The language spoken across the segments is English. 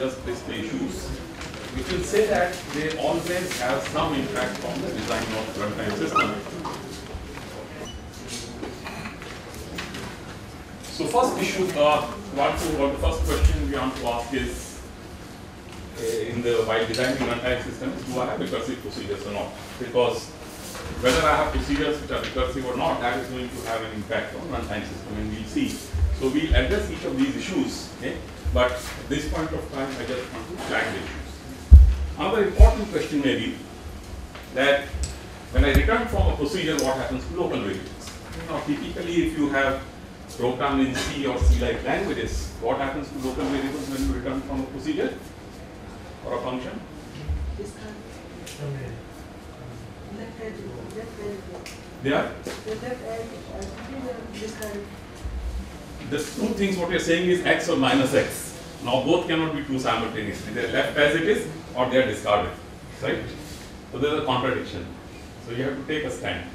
just list the issues We will say that they always have some impact on the design of runtime system. So first issue, uh, to, or the first question we want to ask is, uh, in the while designing runtime systems, do I have recursive procedures or not? Because whether I have procedures which are recursive or not, that is going to have an impact on runtime system, and we'll see. So we'll address each of these issues, okay? But at this point of time, I just want to flag the issues. Another important question may be that when I return from a procedure, what happens to local variables? Now, typically, if you have programmed in C or C-like languages, what happens to local variables when you return from a procedure or a function? They are the two things what you're saying is x or minus x. Now both cannot be true simultaneously. They're left as it is or they are discarded. Right? So there's a contradiction. So you have to take a stand.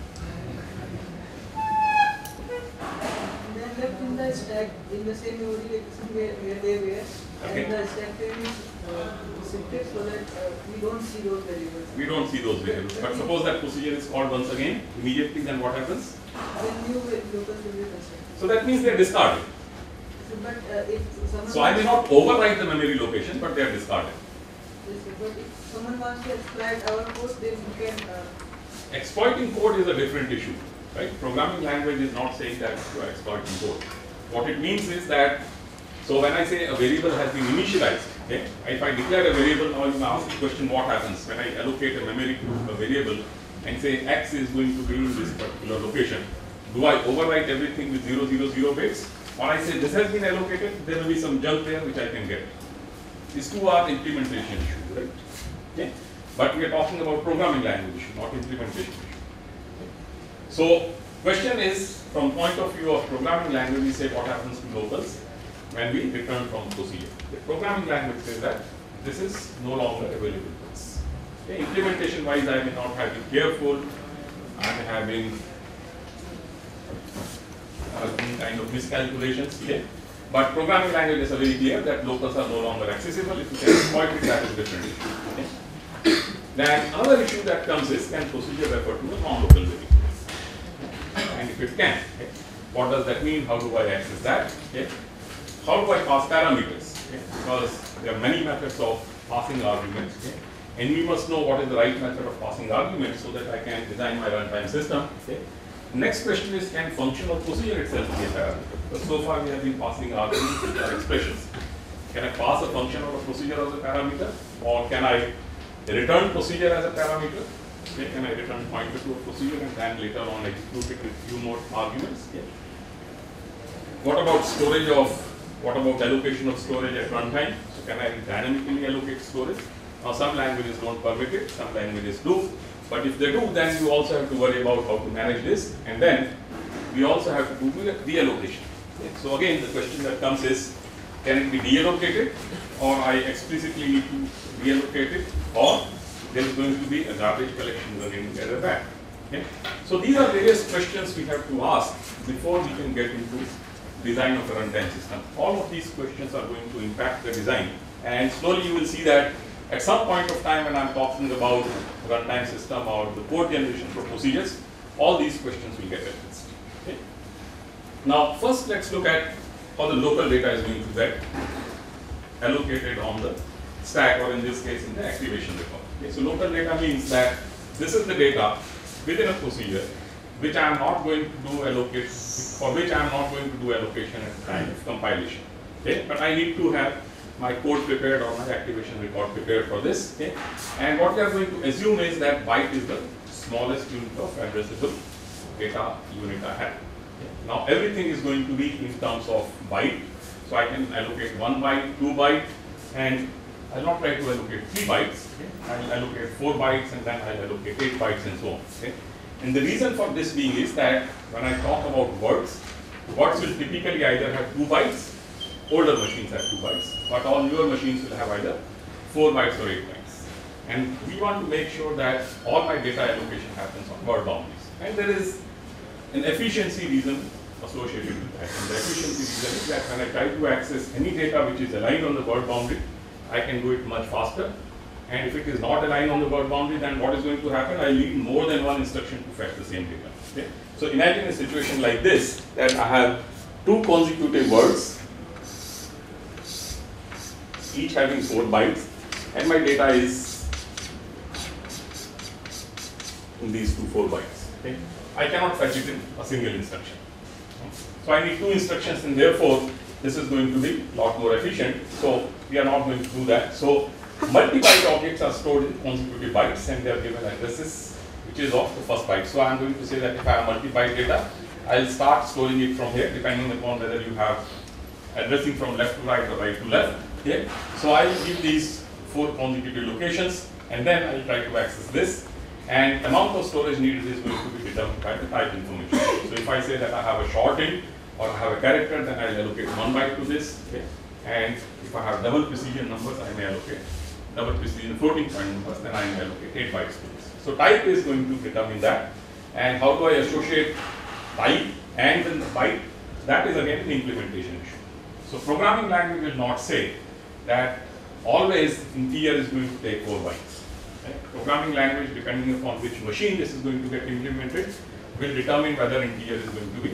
Then left in the stack in the same memory where, where they were. Okay. And the stack frame is uh, shifted so that uh, we don't see those variables. We don't see those variables. But suppose that procedure is called once again, immediately then what happens? Then new va- locals will be constructed. So that means they're discarded. So, but uh, So I may not overwrite the memory location, but they are discarded. Yes, but if someone wants to exploit our code, then we can. Uh, Exploiting code is a different issue, right? Programming language is not saying that you are exploiting code. What it means is that, so when I say a variable has been initialized, okay, if I declare a variable, now you may ask the question, what happens when I allocate a memory to a variable and say x is going to be in this particular location? Do I overwrite everything with 000 bits? Or I say this has been allocated, there will be some junk there which I can get. These two are implementation issues, right? Okay? But we are talking about programming language not implementation issue. So, question is, from point of view of programming language, we say what happens to locals when we return from procedure. The programming language says that this is no longer available to us. Okay? Implementation wise, I may not have been careful, I may have been uh, kind of miscalculations here. But programming languages are very clear that locals are no longer accessible. If you can exploit it, that is a different issue. Okay? Then another issue that comes is can procedure refer to a non-local variable? And if it can, okay, what does that mean? How do I access that? Okay? How do I pass parameters? Because there are many methods of passing arguments. Okay? And we must know what is the right method of passing arguments so that I can design my runtime system. Okay? Next question is can function or procedure itself be a parameter? So far we have been passing arguments which are expressions. Can I pass a function or a procedure as a parameter? Or can I return procedure as a parameter? Okay, can I return pointer to a procedure and then later on execute it with few more arguments? Yeah. What about storage of, what about allocation of storage at runtime? So can I dynamically allocate storage? Now some languages don't permit it, some languages do. But if they do, then you also have to worry about how to manage this. And then we also have to do the reallocation. So again, the question that comes is, can it be deallocated or I explicitly need to reallocate it or there is going to be a garbage collection running the back. Okay? So these are various questions we have to ask before we can get into design of a runtime system. All of these questions are going to impact the design and slowly you will see that at some point of time when I'm talking about runtime system or the code generation for procedures, all these questions will get addressed. Okay? Now first let's look at how the local data is going to get allocated on the stack or in this case in the activation record. Okay, so local data means that this is the data within a procedure which I am not going to do allocate for which I am not going to do allocation at time of compilation. Okay, but I need to have my code prepared or my activation record prepared for this. Okay, and what we are going to assume is that byte is the smallest unit of addressable data unit I have. Okay. Now everything is going to be in terms of byte. So I can allocate one byte, two byte, and I'll not try to allocate three bytes. Okay? I'll allocate four bytes and then I'll allocate eight bytes and so on. Okay? And the reason for this being is that when I talk about words, words will typically either have two bytes, older machines have two bytes, but all newer machines will have either four bytes or eight bytes. And we want to make sure that all my data allocation happens on word boundaries. And there is an efficiency reason associated with that. And the efficiency reason is that when I try to access any data which is aligned on the word boundary, I can do it much faster. And if it is not aligned on the word boundary, then what is going to happen? I need more than one instruction to fetch the same data. Okay? So imagine a situation like this, that I have two consecutive words, each having four bytes, and my data is in these two four bytes. Okay? I cannot fetch it in a single instruction. So I need two instructions and therefore this is going to be a lot more efficient. So we are not going to do that. So multi-byte objects are stored in consecutive bytes and they are given addresses which is of the first byte. So I am going to say that if I have multi-byte data, I'll start storing it from here depending upon whether you have addressing from left to right or right to left. Okay? So I'll give these four consecutive locations and then I'll try to access this and amount of storage needed is going to be determined by the type information. So if I say that I have a short int or I have a character, then I'll allocate one byte to this. Okay? And if I have double precision numbers, I may allocate double precision floating point numbers, then I may allocate eight bytes to this. So type is going to determine that. And how do I associate type and then the byte? That is again an implementation issue. So programming language will not say that always integer is going to take four bytes. Okay? Programming language, depending upon which machine this is going to get implemented, will determine whether integer is going to be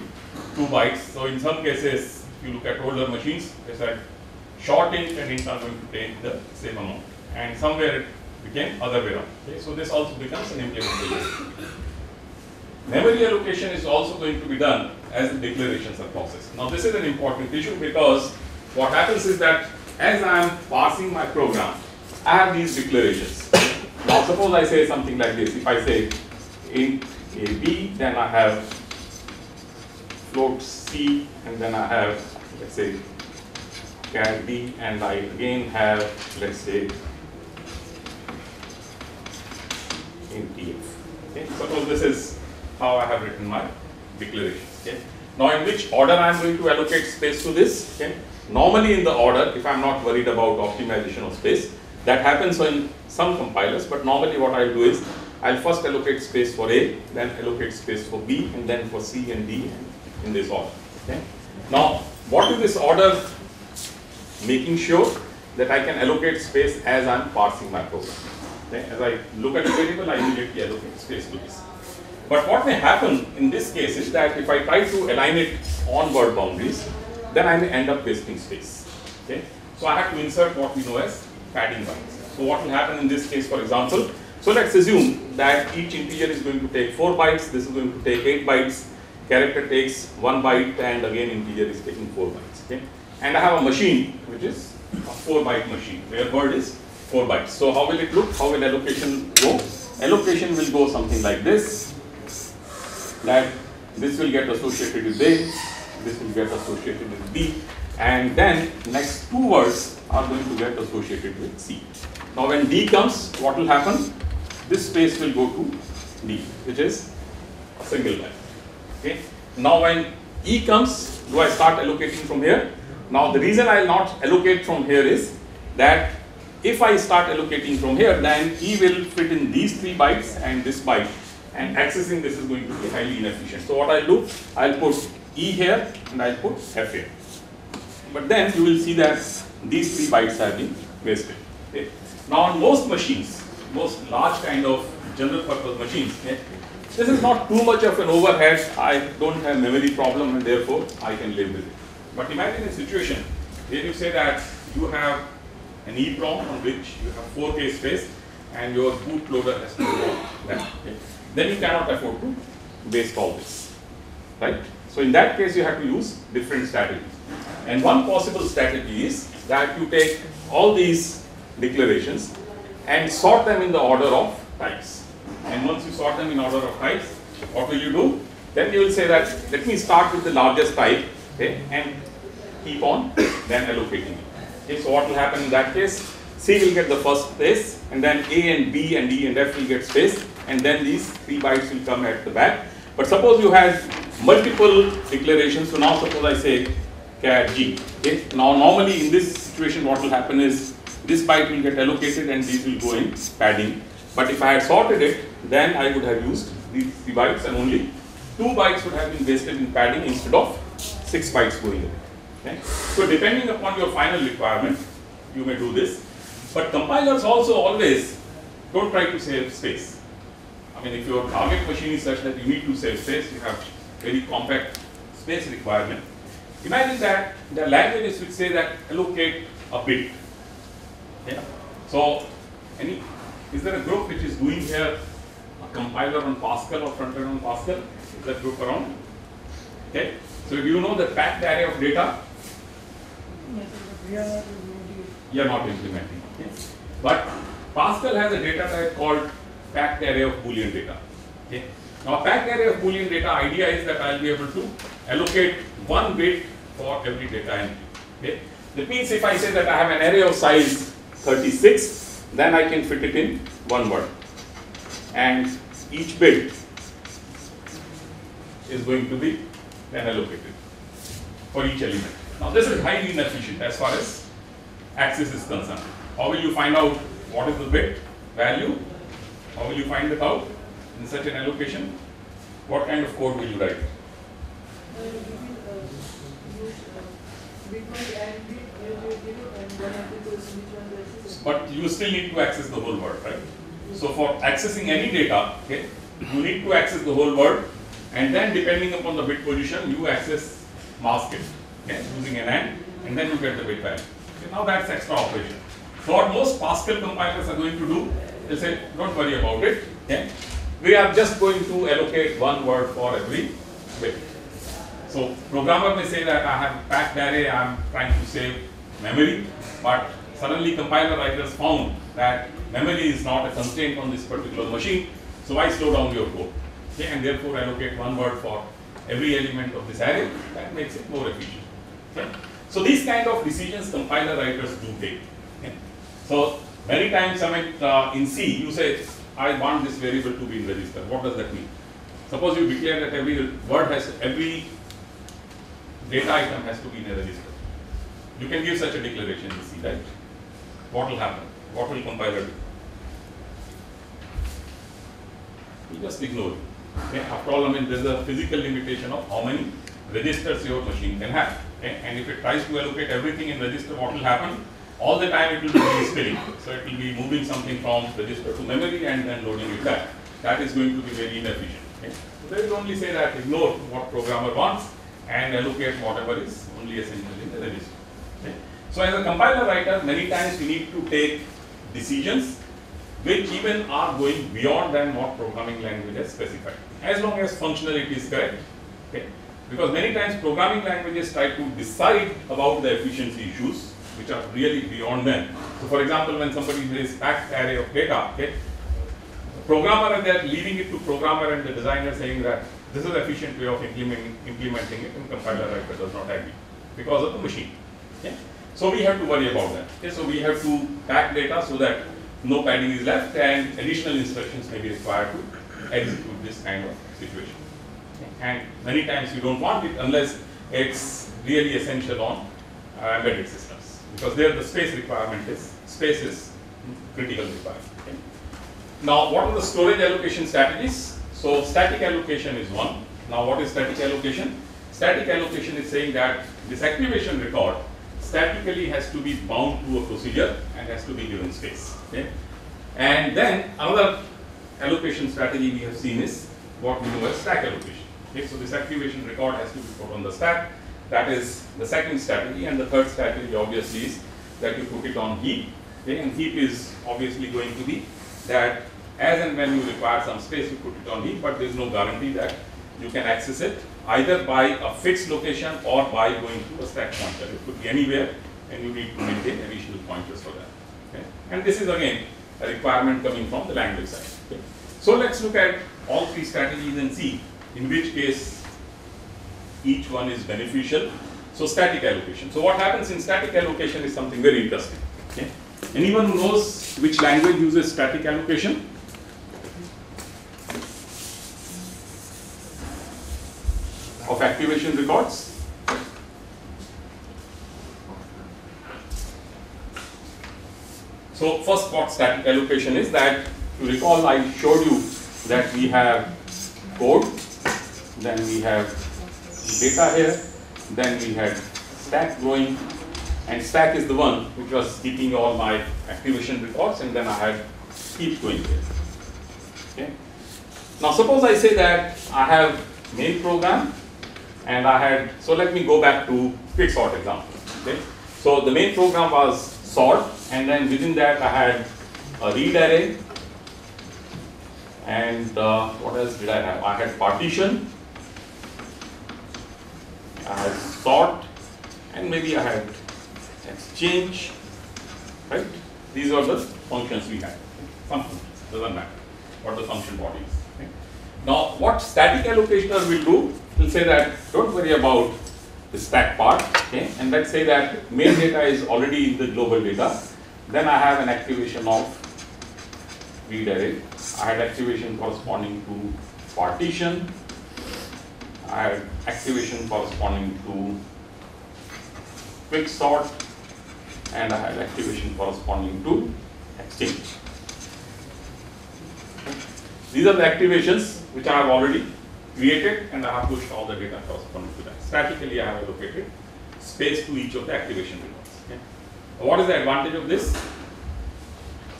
two bytes. So in some cases, if you look at older machines, they said short int and int are going to take the same amount. And somewhere it became other way around. Okay? So this also becomes an implementation. Memory allocation is also going to be done as the declarations are processed. Now this is an important issue because what happens is that as I am parsing my program, I have these declarations. Now suppose I say something like this. If I say int AB, then I have float C, and then I have, let's say, char D, and I again have, let's say, int TF. Okay? Suppose this is how I have written my declaration. Okay? Now in which order I am going to allocate space to this? Okay? Normally in the order, if I am not worried about optimization of space, that happens in some compilers, but normally what I'll do is I'll first allocate space for A, then allocate space for B, and then for C and D in this order. Okay? Now, what is this order making sure that I can allocate space as I'm parsing my program. Okay? As I look at a variable, I immediately allocate space to this. But what may happen in this case is that if I try to align it on word boundaries, then I may end up wasting space. Okay? So I have to insert what we know as padding bytes. So what will happen in this case, for example, so let's assume that each integer is going to take 4 bytes, this is going to take 8 bytes, character takes 1 byte and again integer is taking 4 bytes. Okay? And I have a machine which is a 4 byte machine where word is 4 bytes. So how will it look? How will allocation go? Allocation will go something like this, that this will get associated with A, this will get associated with B, and then next two words are going to get associated with C. Now when D comes, what will happen? This space will go to D, which is a single byte. Okay. Now when E comes, do I start allocating from here? Now the reason I will not allocate from here is that if I start allocating from here, then E will fit in these three bytes and this byte, and accessing this is going to be highly inefficient. So what I'll do, I'll put E here and I'll put F here. But then you will see that these three bytes have been wasted. Okay. Now on most machines, most large kind of general purpose machines, okay, this is not too much of an overhead. I don't have memory problem and therefore I can live with it. But imagine a situation where you say that you have an EEPROM on which you have 4K space and your bootloader has to go. Then you cannot afford to waste all this. Right? So in that case you have to use different strategies. And one possible strategy is that you take all these declarations and sort them in the order of types. And once you sort them in order of types, what will you do? Then you will say that let me start with the largest type okay, and keep on then allocating it. Okay, so what will happen in that case? C will get the first space, and then A and B and E and F will get space, and then these three bytes will come at the back. But suppose you had multiple declarations, so now suppose I say cat G. Okay? Now normally in this situation what will happen is this byte will get allocated and these will go in padding. But if I had sorted it, then I would have used these three bytes and only two bytes would have been wasted in padding instead of six bytes going away. Okay? So depending upon your final requirement, you may do this. But compilers also always don't try to save space. I mean, if your target machine is such that you need to save space, you have very compact space requirement. Imagine that the languages which say that allocate a bit. Yeah. So, any is there a group which is doing here a compiler on Pascal or front end on Pascal? Is that group around? Okay. So, do you know the packed array of data? Yes, we are not implementing. You are not implementing. Okay. But Pascal has a data type called packed array of Boolean data. Okay. Now, packed array of Boolean data idea is that I will be able to allocate one bit for every data entry. Okay. That means if I say that I have an array of size 36, then I can fit it in one word. And each bit is going to be then allocated for each element. Now, this is highly inefficient as far as access is concerned. How will you find out what is the bit value? How will you find it out in such an allocation? What kind of code will you write? The the. But you still need to access the whole word, right? So for accessing any data, okay, you need to access the whole word, and then depending upon the bit position, you access mask it, okay, using an AND, and then you get the bit value. Okay, now that's extra operation. So what most Pascal compilers are going to do, they say, don't worry about it, okay? We are just going to allocate one word for every bit. So programmer may say that I have packed array, I am trying to save memory, but suddenly compiler writers found that memory is not a constraint on this particular machine, so why slow down your code? Okay, and therefore allocate one word for every element of this array, that makes it more efficient. Okay? So these kind of decisions compiler writers do take. Okay? So many times I uh, in C you say I want this variable to be in register. What does that mean? Suppose you declare that every word has every data item has to be in a register. You can give such a declaration in C, right? What will happen? What will compiler do? You just ignore it. Okay? After all, I mean, there's a physical limitation of how many registers your machine can have. Okay? And if it tries to allocate everything in register, what will happen? All the time it will be spilling. So it will be moving something from register to memory and then loading it back. That is going to be very inefficient. Okay? So they will only say that ignore what programmer wants and allocate whatever is only essential in the register. Okay? So as a compiler writer, many times we need to take decisions which even are going beyond than what programming language has specified, as long as functionality is correct. Okay? Because many times programming languages try to decide about the efficiency issues which are really beyond them. So for example, when somebody says packed array of data, okay, programmer and they're leaving it to programmer and the designer saying that this is an efficient way of implementing, implementing it and compiler writer does not agree because of the machine. Okay? So we have to worry about that. Okay? So we have to pack data so that no padding is left and additional instructions may be required to execute this kind of situation. And many times you don't want it unless it's really essential on uh, embedded systems because there the space requirement is, space is critical requirement. Okay? Now what are the storage allocation strategies? So static allocation is one. Now what is static allocation? Static allocation is saying that this activation record statically has to be bound to a procedure and has to be given space. Okay? And then another allocation strategy we have seen is what we know as stack allocation. Okay? So this activation record has to be put on the stack. That is the second strategy. And the third strategy obviously is that you put it on heap. Okay? And heap is obviously going to be that as and when you require some space, you put it on heap, but there is no guarantee that you can access it either by a fixed location or by going to a stack pointer. It could be anywhere and you need to maintain additional pointers for that. Okay? And this is again a requirement coming from the language side. Okay? So let's look at all three strategies and see in which case each one is beneficial. So static allocation. So what happens in static allocation is something very interesting. Okay? Anyone who knows which language uses static allocation? Of activation records? So first what static allocation is that you recall I showed you that we have code, then we have data here, then we had stack going, and stack is the one which was keeping all my activation records, and then I had heap going here. Okay. Now suppose I say that I have main program, and I had so let me go back to quick sort example. Okay. So the main program was sort, and then within that I had a read array, and uh, what else did I have? I had partition, I had sort, and maybe I had exchange, right? These are the functions we had. Functions, doesn't matter what the function body is. Okay? Now, what static allocator will do, will say that don't worry about the stack part, okay? And let's say that main data is already in the global data. Then I have an activation of array. I had activation corresponding to partition. I had activation corresponding to quick sort and I had activation corresponding to exchange. These are the activations which I have already created and I have pushed all the data corresponding to that. Statically I have allocated space to each of the activation records. Okay. What is the advantage of this?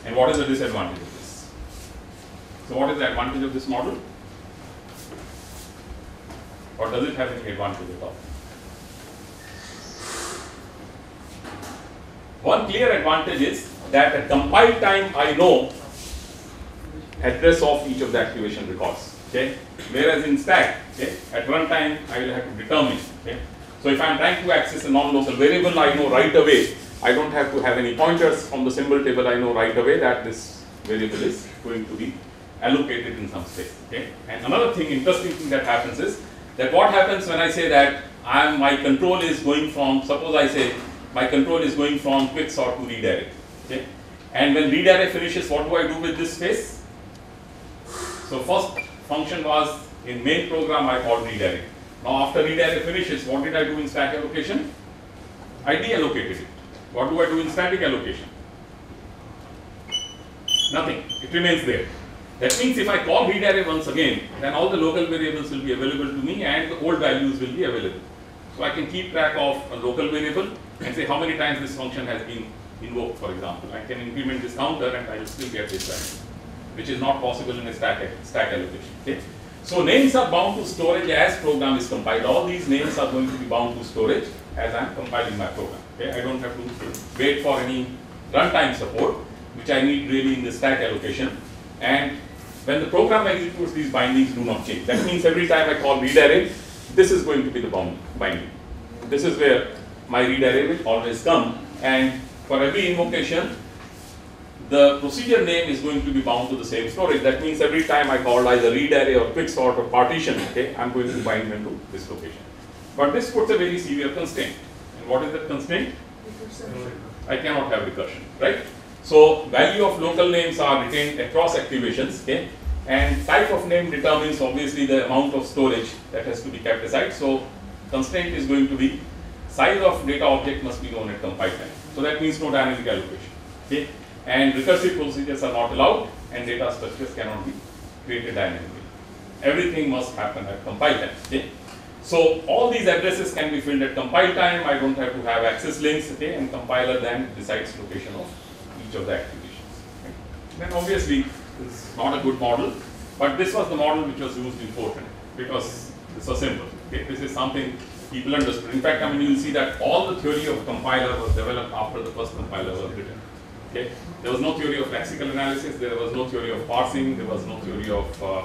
And what is the disadvantage of this? So what is the advantage of this model? Or does it have any advantage at all? One clear advantage is that at compile time I know address of each of the activation records. Okay? Whereas in stack, okay, at runtime I will have to determine. Okay? So if I am trying to access a non-local variable, I know right away. I don't have to have any pointers from the symbol table. I know right away that this variable is going to be allocated in some space. Okay? And another thing, interesting thing that happens is that what happens when I say that I am my control is going from suppose I say my control is going from quick sort to read array. Okay? And when read array finishes, what do I do with this space? So first function was in main program I called read array. Now after read array finishes, what did I do in stack allocation? I deallocated it. What do I do in static allocation? Nothing. It remains there. That means if I call array once again, then all the local variables will be available to me and the old values will be available. So I can keep track of a local variable and say how many times this function has been invoked, for example. I can increment this counter and I will still get this value, which is not possible in a stack, stack allocation. Okay? So names are bound to storage as program is compiled. All these names are going to be bound to storage as I am compiling my program. Okay? I don't have to wait for any runtime support, which I need really in the stack allocation. And when the program executes, these bindings do not change. That means every time I call read array, this is going to be the bound binding. This is where my read array will always come. And for every invocation, the procedure name is going to be bound to the same storage. That means every time I call either read array or quick sort or partition, okay, I'm going to bind them to this location. But this puts a very severe constraint. And what is that constraint? Recursion. I cannot have recursion, right? So value of local names are retained across activations, okay? And type of name determines obviously the amount of storage that has to be kept aside. So constraint is going to be size of data object must be known at compile time. So that means no dynamic allocation, okay? And recursive procedures are not allowed and data structures cannot be created dynamically. Everything must happen at compile time, okay? So all these addresses can be filled at compile time. I don't have to have access links, okay? And compiler then decides location of each of the activations. Okay? Then obviously it's not a good model, but this was the model which was used in Fortran because it's was simple. Okay? This is something people understood. In fact, I mean you will see that all the theory of compiler was developed after the first compiler was written. Okay? There was no theory of lexical analysis, there was no theory of parsing, there was no theory of uh,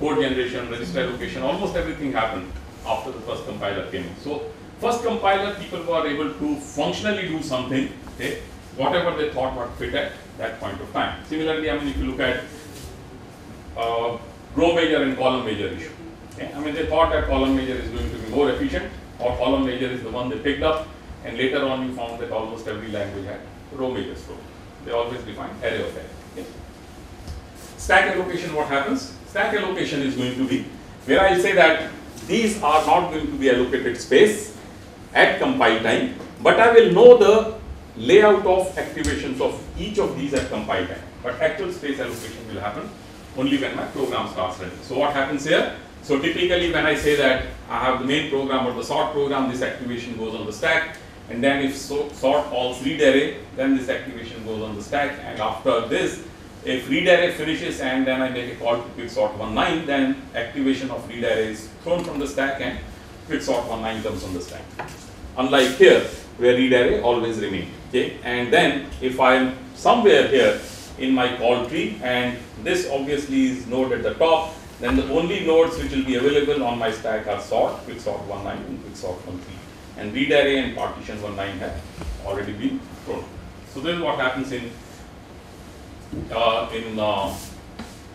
code generation, register allocation, almost everything happened after the first compiler came in. So first compiler people were able to functionally do something, okay, whatever they thought would fit at that point of time. Similarly, I mean if you look at uh, row major and column major issue. Okay? I mean they thought that column major is going to be more efficient or column major is the one they picked up and later on you found that almost every language had row major store. they always define array of array. Okay. Stack allocation, what happens? Stack allocation is going to be where I say that these are not going to be allocated space at compile time, but I will know the layout of activations of each of these at compile time. But actual space allocation will happen only when my program starts running. So what happens here? So typically when I say that I have the main program or the sort program, this activation goes on the stack. And then if so, sort calls read array, then this activation goes on the stack. And after this, if read array finishes and then I make a call to quick sort 19, then activation of read array is thrown from the stack and quick sort 19 comes on the stack. Unlike here, where read array always remain. Okay, and then if I am somewhere here in my call tree, and this obviously is node at the top, then the only nodes which will be available on my stack are sort, quick sort 19 and quick sort 13. And read array and partition 19 have already been thrown. So this is what happens in uh, in uh,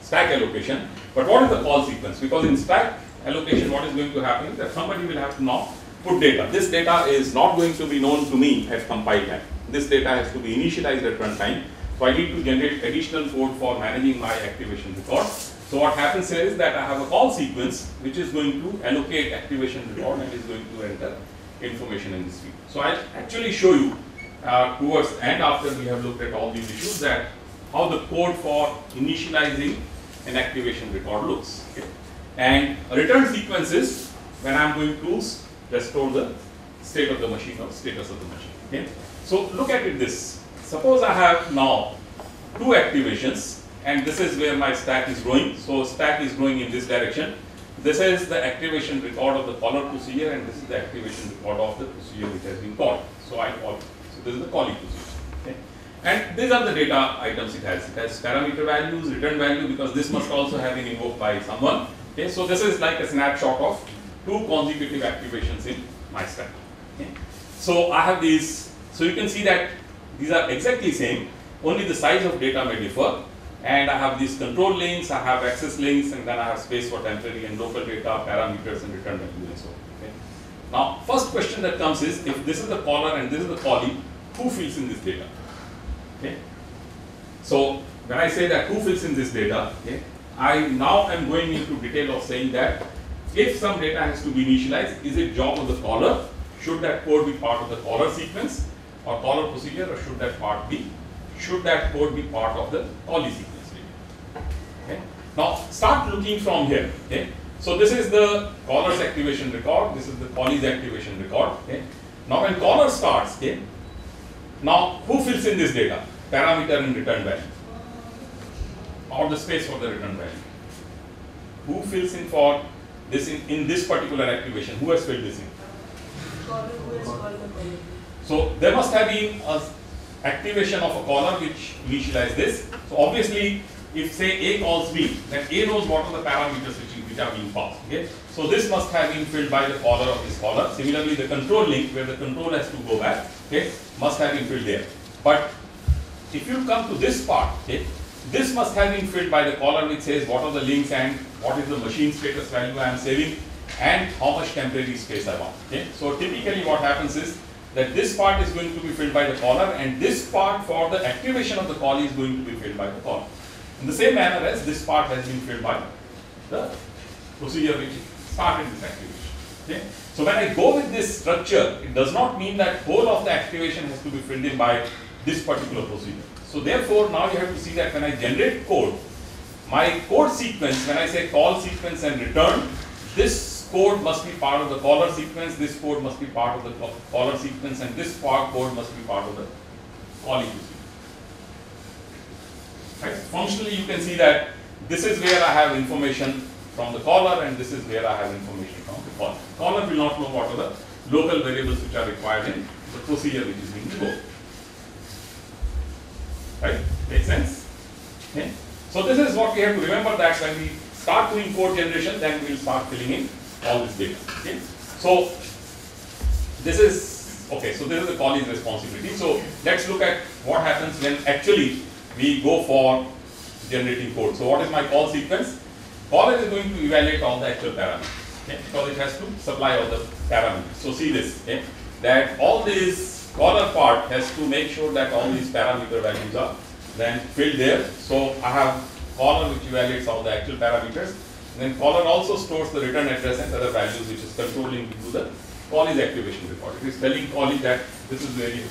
stack allocation. But what is the call sequence? Because in stack allocation, what is going to happen is that somebody will have to now data. This data is not going to be known to me at compile time. This data has to be initialized at runtime. So I need to generate additional code for managing my activation record. So what happens here is that I have a call sequence which is going to allocate activation record and is going to enter information in this field. So I'll actually show you uh, towards and after we have looked at all these issues that how the code for initializing an activation record looks. Okay. And return sequence is when I'm going to restore the state of the machine or status of the machine. Okay. So look at it this. Suppose I have now two activations and this is where my stack is growing. So stack is growing in this direction. This is the activation record of the caller procedure and this is the activation record of the procedure which has been called. So I call, so this is the calling procedure. Okay. And these are the data items it has. It has parameter values, return value because this must also have been invoked by someone. Okay. So this is like a snapshot of two consecutive activations in my stack. Okay. So I have these, so you can see that these are exactly same, only the size of data may differ and I have these control links, I have access links, and then I have space for temporary and local data, parameters, and return values and so on. Now, first question that comes is if this is the caller and this is the callee, who fills in this data? Okay. So when I say that who fills in this data, okay, I now am going into detail of saying that if some data has to be initialized, is it job of the caller? Should that code be part of the caller sequence or caller procedure, or should that part be should that code be part of the callee sequence? Okay. Now start looking from here. Okay. So this is the caller's activation record. This is the callee's activation record. Okay. Now when caller starts, okay, now who fills in this data? Parameter and return value. Or the space for the return value. Who fills in for this in, in this particular activation? Who has filled this in? So there must have been a activation of a caller which initialize this. So obviously, if say A calls B, then A knows what are the parameters which, which are being passed. Okay. So this must have been filled by the caller of this caller. Similarly, the control link where the control has to go back, okay, must have been filled there. But if you come to this part, okay, this must have been filled by the caller which says what are the links and what is the machine status value I am saving and how much temporary space I want. Okay. So typically what happens is that this part is going to be filled by the caller and this part for the activation of the call is going to be filled by the caller. In the same manner as this part has been filled by the procedure which started this activation. Okay? So when I go with this structure, it does not mean that whole of the activation has to be filled in by this particular procedure. So therefore, now you have to see that when I generate code, my code sequence, when I say call sequence and return, this code must be part of the caller sequence, this code must be part of the caller sequence, and this code must be part of the calling sequence. Right? Functionally, you can see that this is where I have information from the caller and this is where I have information from the caller. Caller will not know what are the local variables which are required in the procedure which is being invoked. Right? Make sense? Okay. So this is what we have to remember that when we start doing code generation, then we will start filling in all this data. Okay. So this is okay. So this is the callee's responsibility. So let's look at what happens when actually we go for generating code. So what is my call sequence? Caller is going to evaluate all the actual parameters okay, because it has to supply all the parameters. So see this, okay, that all this caller part has to make sure that all these parameter values are then filled there. So I have caller which evaluates all the actual parameters. And then caller also stores the return address and other values which is controlling to the callee's activation record. It is telling callee that this is where you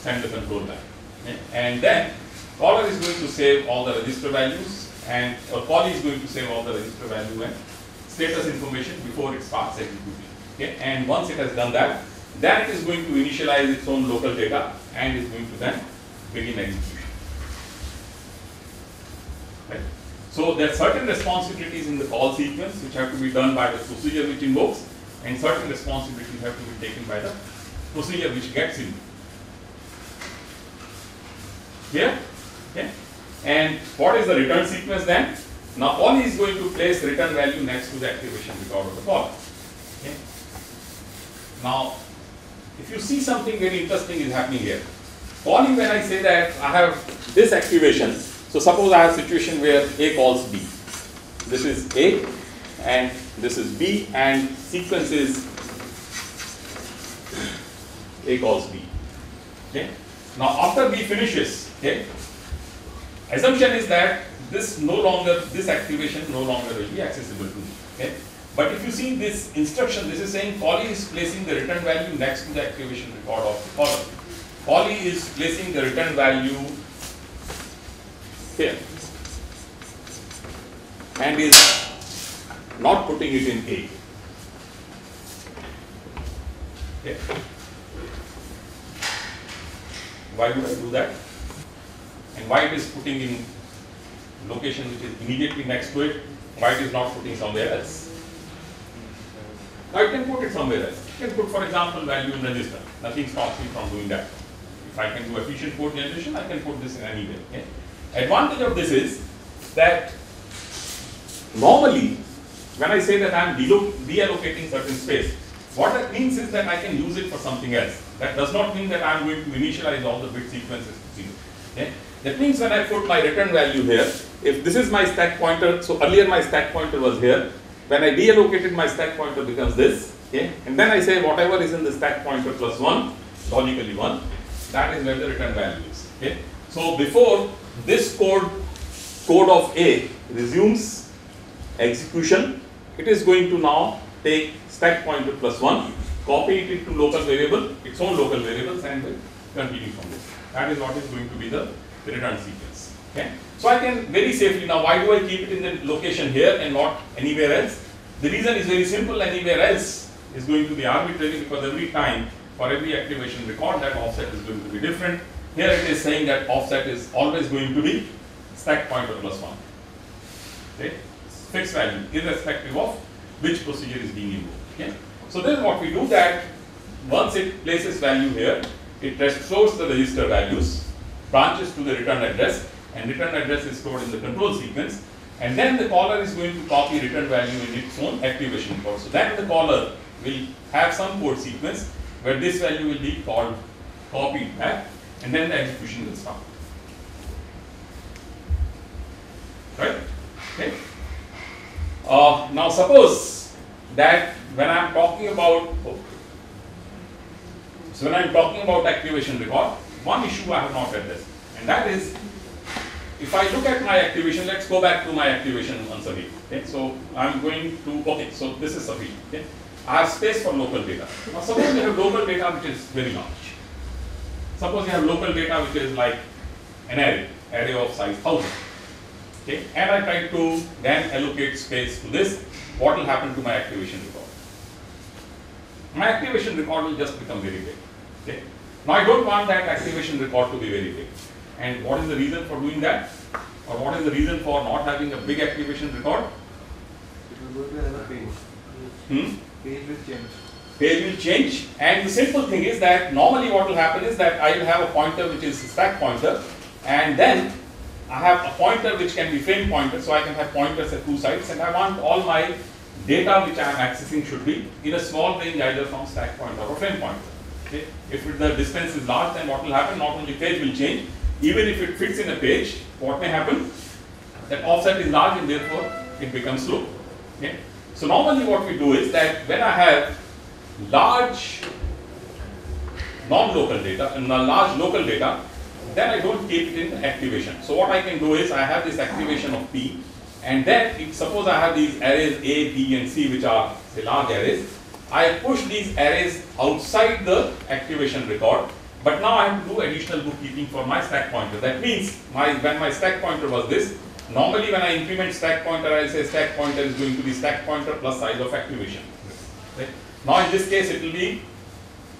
send the control. Okay. And then caller is going to save all the register values and uh, or callee is going to save all the register value and status information before it starts executing. Okay. And once it has done that, then it is going to initialize its own local data and is going to then begin execution. Right. So there are certain responsibilities in the call sequence which have to be done by the procedure which invokes and certain responsibilities have to be taken by the procedure which gets in. Here? Okay. And what is the return sequence then? Now callee is going to place return value next to the activation record of the call. Okay. Now if you see something very interesting is happening here. Calling when I say that I have this activation, so suppose I have a situation where A calls B. This is A and this is B and sequence is A calls B. Okay. Now after B finishes, okay, assumption is that this no longer, this activation no longer will be accessible to me. Okay. But if you see this instruction, this is saying callee is placing the return value next to the activation record of the caller. Callee is placing the return value here and is not putting it in A. Okay. Why would I do that? And why it is putting in location which is immediately next to it, why it is not putting somewhere else? Now can put it somewhere else. You can put, for example, value in register. Nothing stops me from doing that. If I can do efficient code generation, I can put this in any way. Okay? Advantage of this is that normally, when I say that I am deallocating certain space, what that means is that I can use it for something else. That does not mean that I am going to initialize all the bit sequences? That means when I put my return value here, if this is my stack pointer, so earlier my stack pointer was here, when I deallocated my stack pointer becomes this, okay, and then I say whatever is in the stack pointer plus 1, logically 1, that is where the return value is. Okay. So before this code, code of A resumes execution, it is going to now take stack pointer plus 1, copy it into local variable, its own local variables and will continue from this. That is what is going to be the return sequence. Okay. So I can very safely, now why do I keep it in the location here and not anywhere else? The reason is very simple, anywhere else is going to be arbitrary because every time for every activation record that offset is going to be different. Here it is saying that offset is always going to be stack pointer plus 1. Okay? Fixed value irrespective of which procedure is being invoked. Okay? So then what we do that once it places value here, it restores the register values, branches to the return address and return address is stored in the control sequence and then the caller is going to copy return value in its own activation code. So then the caller will have some code sequence where this value will be called copied back and then the execution will start. Right? Okay. Uh, now suppose that when I am talking about oh, so when I am talking about activation record, one issue I have not addressed and that is if I look at my activation, let's go back to my activation once again. Okay, so I'm going to, okay, so this is sufficient. Okay, I have space for local data. Now suppose we have local data which is very large. Suppose you have local data which is like an array, array of size 1000. Okay, and I try to then allocate space to this, what will happen to my activation record? My activation record will just become very big. Okay. Now I don't want that activation record to be very big. And what is the reason for doing that? Or what is the reason for not having a big activation record? It will go to another page. Hmm? Page will change. Page will change. And the simple thing is that normally what will happen is that I will have a pointer which is stack pointer and then I have a pointer which can be frame pointer so I can have pointers at two sides and I want all my data which I am accessing should be in a small range either from stack pointer or frame pointer. Okay. If the distance is large then what will happen? Not only page will change even if it fits in a page, what may happen? That offset is large and therefore it becomes slow. Okay? So normally what we do is that when I have large non-local data, and large local data, then I don't keep it in activation. So what I can do is I have this activation of P, and then if suppose I have these arrays A, B, and C, which are say large arrays, I push these arrays outside the activation record, but now I have to do additional bookkeeping for my stack pointer. That means my when my stack pointer was this, normally when I increment stack pointer, I say stack pointer is going to be stack pointer plus size of activation. Right? Now in this case, it will be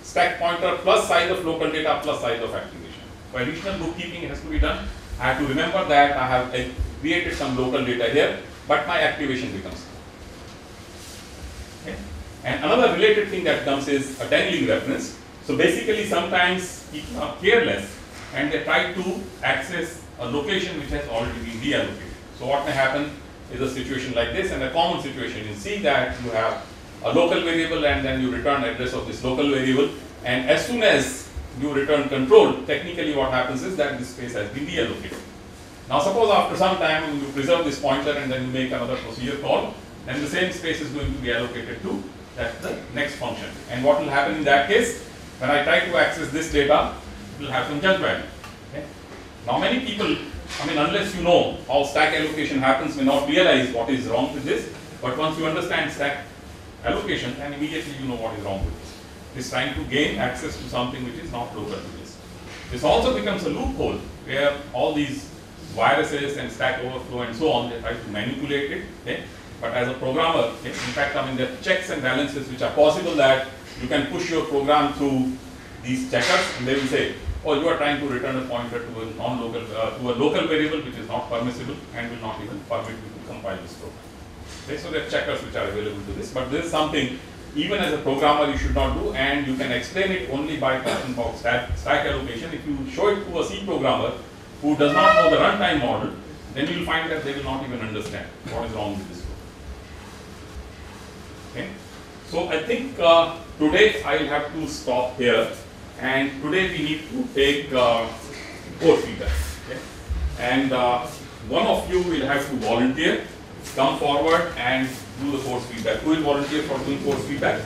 stack pointer plus size of local data plus size of activation. So additional bookkeeping has to be done. I have to remember that I have created some local data here, but my activation becomes. Okay. And another related thing that comes is a dangling reference. So basically, sometimes people are careless and they try to access a location which has already been deallocated. So what may happen is a situation like this, and a common situation you see that you have a local variable and then you return address of this local variable, and as soon as you return control, technically what happens is that this space has been deallocated. Now suppose after some time you preserve this pointer and then you make another procedure call, then the same space is going to be allocated to that the next function. And what will happen in that case? When I try to access this data, it will have some junk value. Now many people, I mean unless you know how stack allocation happens, may not realize what is wrong with this. But once you understand stack allocation, then immediately you know what is wrong with this. It's trying to gain access to something which is not local to this. This also becomes a loophole where all these viruses and stack overflow and so on, they try to manipulate it. Okay? But as a programmer, okay, in fact, I mean, there are checks and balances which are possible that you can push your program through these checkers and they will say, oh, you are trying to return a pointer to a non-local, uh, to a local variable which is not permissible and will not even permit you to compile this program. Okay, so there are checkers which are available to this, but this is something even as a programmer you should not do and you can explain it only by talking about stack, stack allocation. If you show it to a C programmer who does not know the runtime model, then you will find that they will not even understand what is wrong with this program. Okay. So I think uh, today I will have to stop here and today we need to take uh, code feedback. Okay. And uh, one of you will have to volunteer, come forward and do the force feedback. Who will volunteer for doing force feedback?